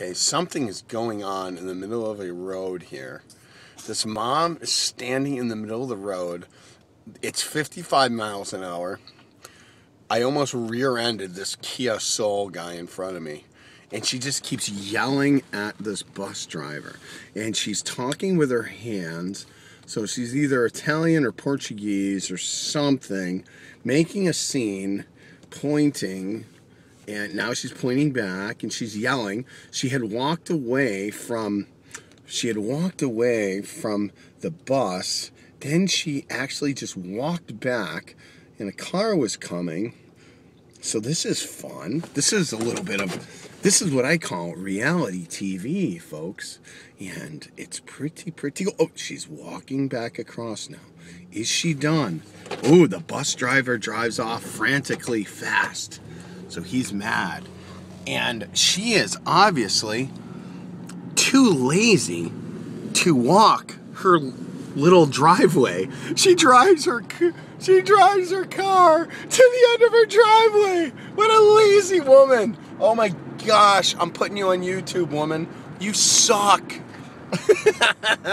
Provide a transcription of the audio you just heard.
Okay, something is going on in the middle of a road here. This mom is standing in the middle of the road. It's 55 miles an hour. I almost rear-ended this Kia Soul guy in front of me. And she just keeps yelling at this bus driver. And she's talking with her hands. So she's either Italian or Portuguese or something, making a scene, pointing, and now she's pointing back and she's yelling. She had walked away from she had walked away from the bus. Then she actually just walked back and a car was coming. So this is fun. This is a little bit of this is what I call reality TV, folks. And it's pretty pretty Oh, she's walking back across now. Is she done? Oh, the bus driver drives off frantically fast. So he's mad. And she is obviously too lazy to walk her little driveway. She drives her she drives her car to the end of her driveway. What a lazy woman. Oh my gosh, I'm putting you on YouTube, woman. You suck.